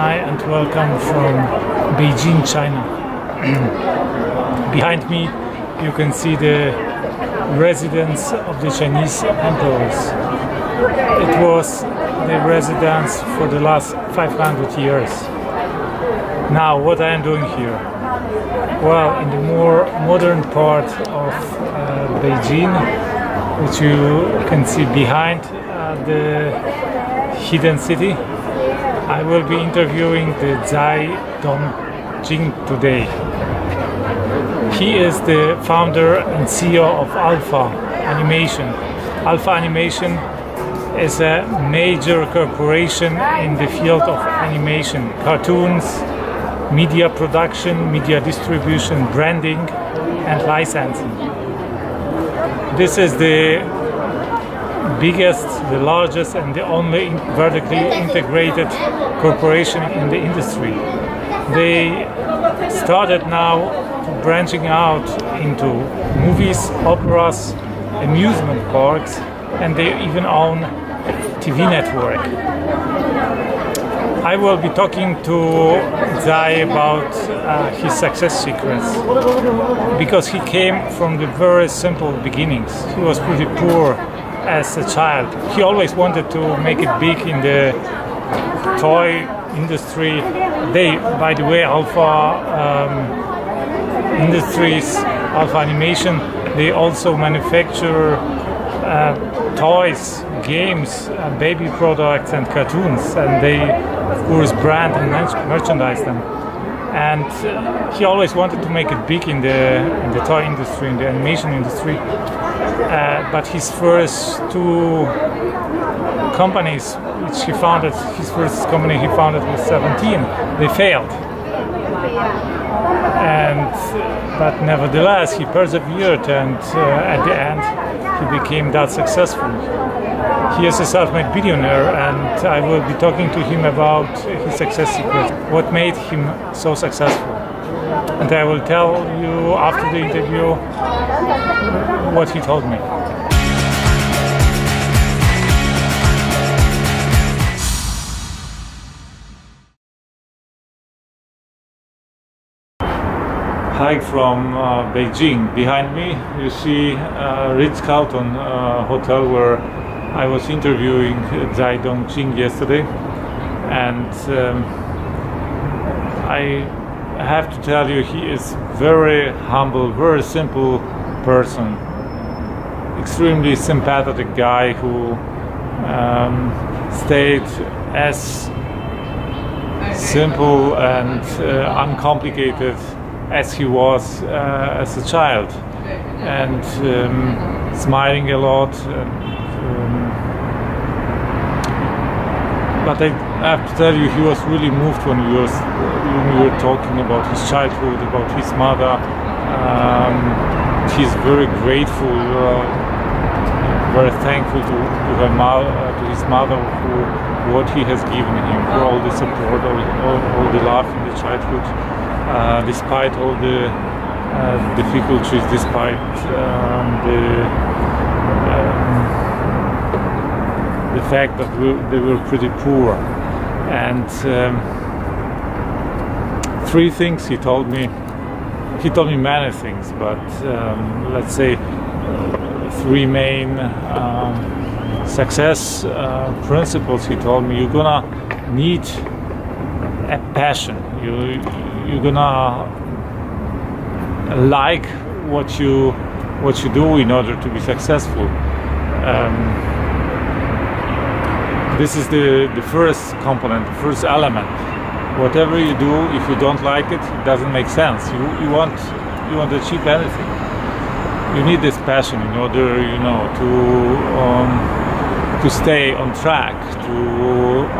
Hi and welcome from Beijing, China. Behind me you can see the residence of the Chinese emperors. It was the residence for the last 500 years. Now what I am doing here? Well, in the more modern part of uh, Beijing, which you can see behind uh, the hidden city, I will be interviewing the Cai Dongqing today. He is the founder and CEO of Alpha Animation. Alpha Animation is a major corporation in the field of animation, cartoons, media production, media distribution, branding, and licensing. This is the biggest, the largest, and the only vertically integrated corporation in the industry. They started now branching out into movies, operas, amusement parks, and they even own a TV network. I will be talking to Cai about uh, his success secrets because he came from the very simple beginnings. He was pretty poor as a child. He always wanted to make it big in the toy industry. They, by the way, Alpha um, Industries, Alpha Animation, they also manufacture uh, toys, games, uh, baby products, and cartoons, and they, of course, brand and merchandise them. And uh, he always wanted to make it big in the in the toy industry, in the animation industry. Uh, but his first two companies, which he founded, his first company he founded was 17, they failed. And but nevertheless, he persevered, and uh, at the end, he became that successful. He is a self-made billionaire, and I will be talking to him about his success secret, what made him so successful. And I will tell you after the interview what he told me. Hi from uh, Beijing. Behind me you see uh, Ritz-Carlton uh, hotel where I was interviewing Cai Dongqing yesterday and um, I have to tell you he is very humble, very simple person. Extremely sympathetic guy who um, stayed as simple and uh, uncomplicated as he was uh, as a child and um, smiling a lot. And, um, but I have to tell you, he was really moved when we, was, when we were talking about his childhood, about his mother. Um, he's very grateful, uh, very thankful to, to her uh, to his mother, for what he has given him, for all the support, all, all, all the love in the childhood uh, despite all the uh, difficulties, despite um, the um, the fact that we, they were pretty poor. And um, three things he told me. He told me many things, but um, let's say three main um, success uh, principles. He told me you're gonna need a passion. You you're gonna like what you what you do in order to be successful. Um, this is the the first component, the first element. Whatever you do, if you don't like it, it doesn't make sense. You you want you want to achieve anything. You need this passion in order, you know, to um, to stay on track, to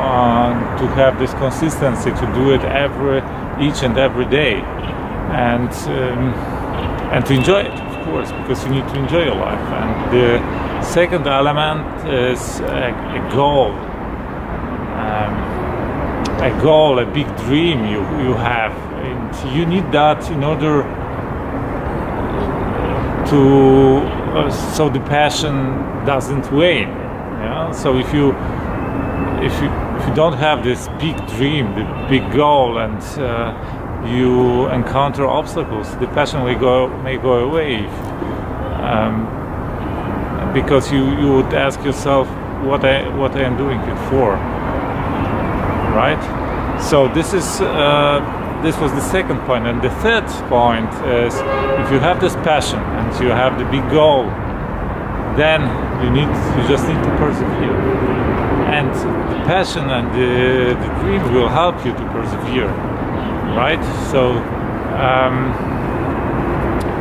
uh, to have this consistency, to do it every each and every day, and um, and to enjoy it, of course, because you need to enjoy your life. And the second element is a, a goal, um, a goal, a big dream you you have, and you need that in order to uh, so the passion doesn't wane. Yeah? So if you if you if you don't have this big dream, the big goal, and uh, you encounter obstacles, the passion may go may go away. Um, because you, you would ask yourself what I what I am doing it for, right? So this is uh, this was the second point, and the third point is if you have this passion and you have the big goal, then you need you just need to persevere, and the passion and the, the dream will help you to persevere, right? So. Um,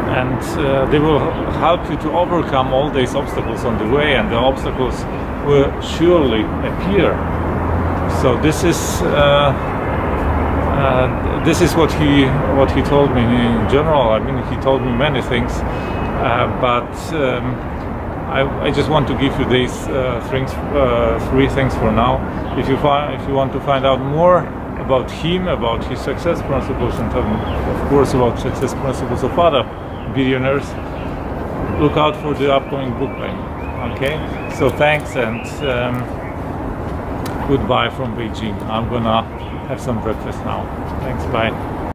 and uh, they will help you to overcome all these obstacles on the way and the obstacles will surely appear so this is uh, uh, this is what he what he told me in general. I mean he told me many things uh, but um, I, I, just want to give you these uh, things three things for now. If you find if you want to find out more about him about his success principles and um, of course about success principles of other billionaires, look out for the upcoming book line. Okay, so thanks and um, goodbye from Beijing. I'm gonna have some breakfast now. Thanks, bye.